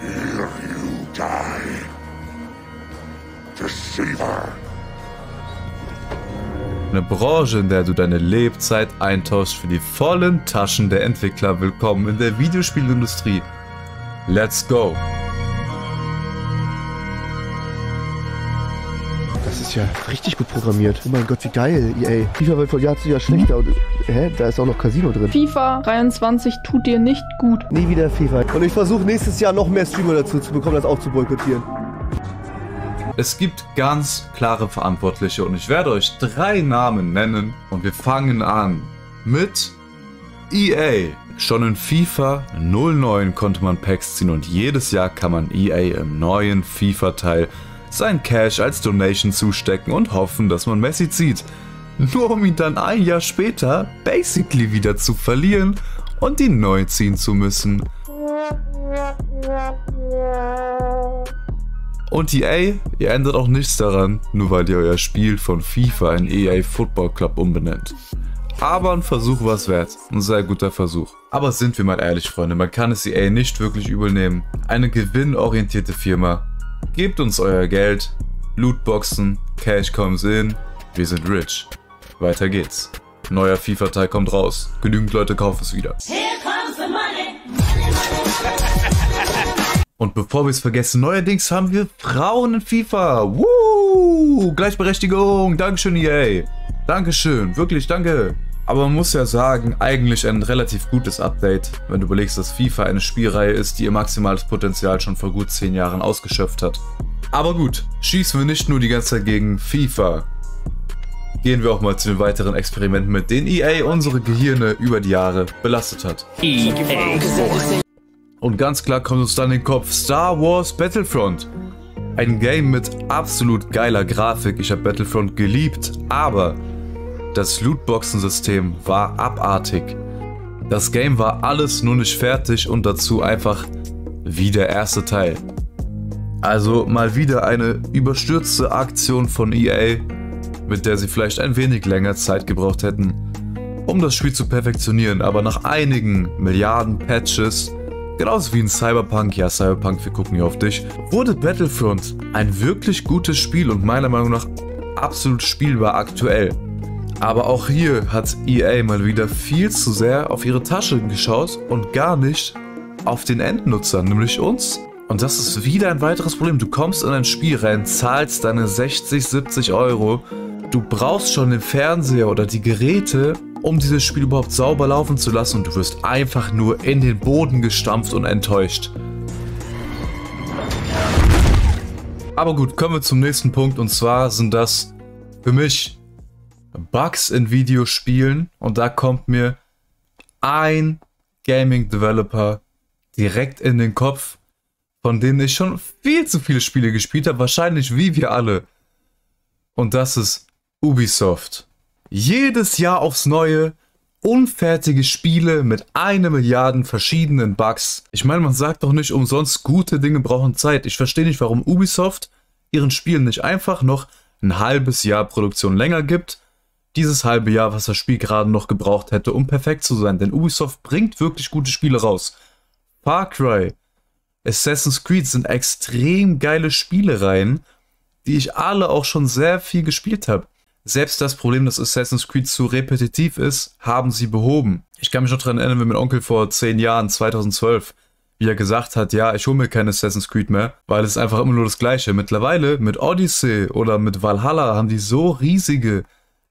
Here you die. Deceiver. Eine Branche, in der du deine Lebzeit eintauschst für die vollen Taschen der Entwickler. Willkommen in der Videospielindustrie. Let's go! Ist ja richtig gut programmiert. Oh mein Gott, wie geil, EA. FIFA wird von Jahr zu Jahr schlechter und, hä, da ist auch noch Casino drin. FIFA 23 tut dir nicht gut. Nie wieder FIFA. Und ich versuche nächstes Jahr noch mehr Streamer dazu zu bekommen, das auch zu boykottieren. Es gibt ganz klare Verantwortliche und ich werde euch drei Namen nennen und wir fangen an mit EA. Schon in FIFA 09 konnte man Packs ziehen und jedes Jahr kann man EA im neuen FIFA-Teil sein Cash als Donation zustecken und hoffen, dass man Messi zieht. Nur um ihn dann ein Jahr später basically wieder zu verlieren und ihn neu ziehen zu müssen. Und EA, ihr ändert auch nichts daran, nur weil ihr euer Spiel von FIFA in EA Football Club umbenennt. Aber ein Versuch war es wert. Ein sehr guter Versuch. Aber sind wir mal ehrlich, Freunde, man kann es EA nicht wirklich übel nehmen. Eine gewinnorientierte Firma. Gebt uns euer Geld. Lootboxen, Cash comes in. Wir sind rich. Weiter geht's. Neuer FIFA-Teil kommt raus. Genügend Leute kaufen es wieder. Und bevor wir es vergessen, neuerdings haben wir Frauen in FIFA. Woo! Gleichberechtigung. Dankeschön, EA. Dankeschön. Wirklich, danke. Aber man muss ja sagen, eigentlich ein relativ gutes Update, wenn du überlegst, dass FIFA eine Spielreihe ist, die ihr maximales Potenzial schon vor gut 10 Jahren ausgeschöpft hat. Aber gut, schießen wir nicht nur die ganze Zeit gegen FIFA. Gehen wir auch mal zu den weiteren Experimenten, mit denen EA unsere Gehirne über die Jahre belastet hat. Und ganz klar kommt uns dann in den Kopf Star Wars Battlefront. Ein Game mit absolut geiler Grafik. Ich habe Battlefront geliebt, aber das Lootboxen-System war abartig. Das Game war alles nur nicht fertig und dazu einfach wie der erste Teil. Also mal wieder eine überstürzte Aktion von EA, mit der sie vielleicht ein wenig länger Zeit gebraucht hätten, um das Spiel zu perfektionieren, aber nach einigen Milliarden Patches, genauso wie in Cyberpunk, ja Cyberpunk, wir gucken hier auf dich, wurde Battlefront ein wirklich gutes Spiel und meiner Meinung nach absolut spielbar aktuell. Aber auch hier hat EA mal wieder viel zu sehr auf ihre Tasche geschaut und gar nicht auf den Endnutzer, nämlich uns. Und das ist wieder ein weiteres Problem. Du kommst in ein Spiel rein, zahlst deine 60, 70 Euro. Du brauchst schon den Fernseher oder die Geräte, um dieses Spiel überhaupt sauber laufen zu lassen und du wirst einfach nur in den Boden gestampft und enttäuscht. Aber gut, kommen wir zum nächsten Punkt und zwar sind das für mich Bugs in Videospielen und da kommt mir ein Gaming Developer direkt in den Kopf, von denen ich schon viel zu viele Spiele gespielt habe, wahrscheinlich wie wir alle. Und das ist Ubisoft. Jedes Jahr aufs Neue unfertige Spiele mit eine Milliarden verschiedenen Bugs. Ich meine, man sagt doch nicht umsonst, gute Dinge brauchen Zeit. Ich verstehe nicht, warum Ubisoft ihren Spielen nicht einfach noch ein halbes Jahr Produktion länger gibt dieses halbe Jahr, was das Spiel gerade noch gebraucht hätte, um perfekt zu sein. Denn Ubisoft bringt wirklich gute Spiele raus. Far Cry, Assassin's Creed sind extrem geile Spielereien, die ich alle auch schon sehr viel gespielt habe. Selbst das Problem, dass Assassin's Creed zu repetitiv ist, haben sie behoben. Ich kann mich noch daran erinnern, wie mein Onkel vor 10 Jahren, 2012, wie er gesagt hat, ja, ich hole mir kein Assassin's Creed mehr, weil es einfach immer nur das gleiche. Mittlerweile mit Odyssey oder mit Valhalla haben die so riesige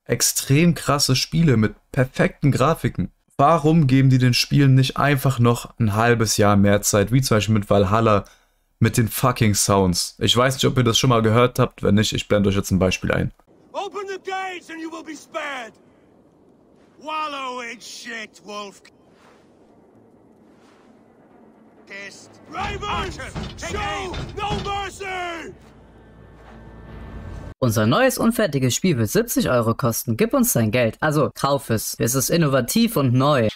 extrem krasse Spiele mit perfekten Grafiken. Warum geben die den Spielen nicht einfach noch ein halbes Jahr mehr Zeit, wie zum Beispiel mit Valhalla, mit den fucking Sounds? Ich weiß nicht, ob ihr das schon mal gehört habt. Wenn nicht, ich blende euch jetzt ein Beispiel ein. Open the gates and you will be spared. Wallow in shit, Wolf. Ravens, show no mercy! Unser neues unfertiges Spiel wird 70 Euro kosten. Gib uns dein Geld. Also kauf es. Es ist innovativ und neu.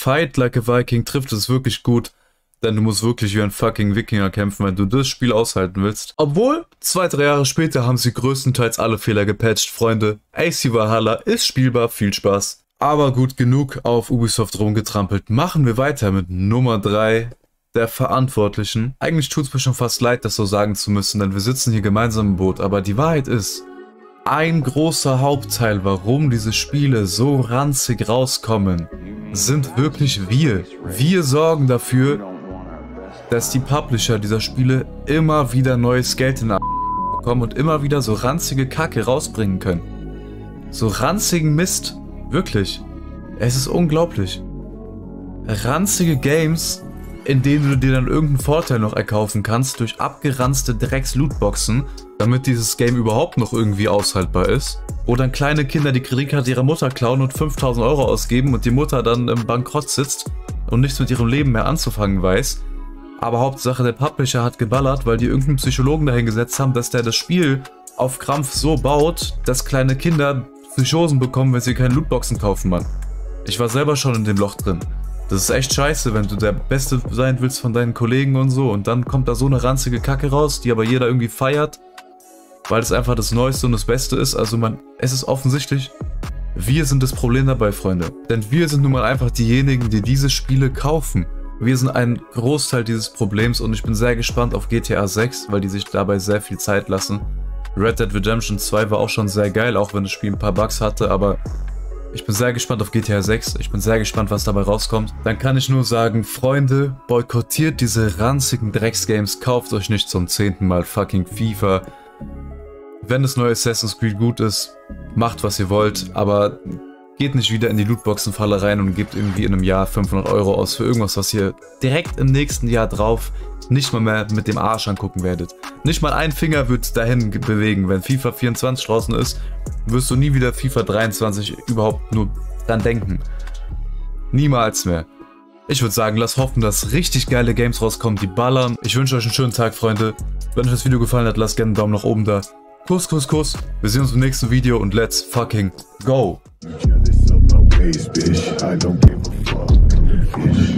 Fight Like a Viking trifft es wirklich gut, denn du musst wirklich wie ein fucking Wikinger kämpfen, wenn du das Spiel aushalten willst. Obwohl, zwei, drei Jahre später haben sie größtenteils alle Fehler gepatcht, Freunde. AC Valhalla ist spielbar, viel Spaß. Aber gut genug auf Ubisoft rumgetrampelt. Machen wir weiter mit Nummer 3 der Verantwortlichen. Eigentlich tut es mir schon fast leid, das so sagen zu müssen, denn wir sitzen hier gemeinsam im Boot. Aber die Wahrheit ist, ein großer Hauptteil, warum diese Spiele so ranzig rauskommen, sind wirklich wir. Wir sorgen dafür, dass die Publisher dieser Spiele immer wieder neues Geld in der bekommen und immer wieder so ranzige Kacke rausbringen können. So ranzigen Mist. Wirklich. Es ist unglaublich. Ranzige Games, in denen du dir dann irgendeinen Vorteil noch erkaufen kannst durch abgeranzte Drecks-Lootboxen, damit dieses Game überhaupt noch irgendwie aushaltbar ist. Oder dann kleine Kinder die Kreditkarte ihrer Mutter klauen und 5000 Euro ausgeben und die Mutter dann im Bankrott sitzt und nichts mit ihrem Leben mehr anzufangen weiß. Aber Hauptsache der Publisher hat geballert, weil die irgendeinen Psychologen dahingesetzt haben, dass der das Spiel auf Krampf so baut, dass kleine Kinder Psychosen bekommen, wenn sie keine Lootboxen kaufen, Mann. Ich war selber schon in dem Loch drin. Das ist echt scheiße, wenn du der Beste sein willst von deinen Kollegen und so und dann kommt da so eine ranzige Kacke raus, die aber jeder irgendwie feiert, weil es einfach das Neueste und das Beste ist. Also man, es ist offensichtlich, wir sind das Problem dabei, Freunde. Denn wir sind nun mal einfach diejenigen, die diese Spiele kaufen. Wir sind ein Großteil dieses Problems und ich bin sehr gespannt auf GTA 6, weil die sich dabei sehr viel Zeit lassen. Red Dead Redemption 2 war auch schon sehr geil, auch wenn das Spiel ein paar Bugs hatte, aber ich bin sehr gespannt auf GTA 6. Ich bin sehr gespannt, was dabei rauskommt. Dann kann ich nur sagen, Freunde, boykottiert diese ranzigen Drecksgames, kauft euch nicht zum zehnten Mal fucking FIFA. Wenn das neue Assassin's Creed gut ist, macht was ihr wollt, aber Geht nicht wieder in die Lootboxenfalle rein und gebt irgendwie in einem Jahr 500 Euro aus für irgendwas, was ihr direkt im nächsten Jahr drauf nicht mal mehr mit dem Arsch angucken werdet. Nicht mal ein Finger wird dahin bewegen. Wenn FIFA 24 draußen ist, wirst du nie wieder FIFA 23 überhaupt nur dran denken. Niemals mehr. Ich würde sagen, lasst hoffen, dass richtig geile Games rauskommen, die ballern. Ich wünsche euch einen schönen Tag, Freunde. Wenn euch das Video gefallen hat, lasst gerne einen Daumen nach oben da. Kuss, Kuss, Kuss. Wir sehen uns im nächsten Video und let's fucking go. face, bitch. I don't give a fuck. Bitch.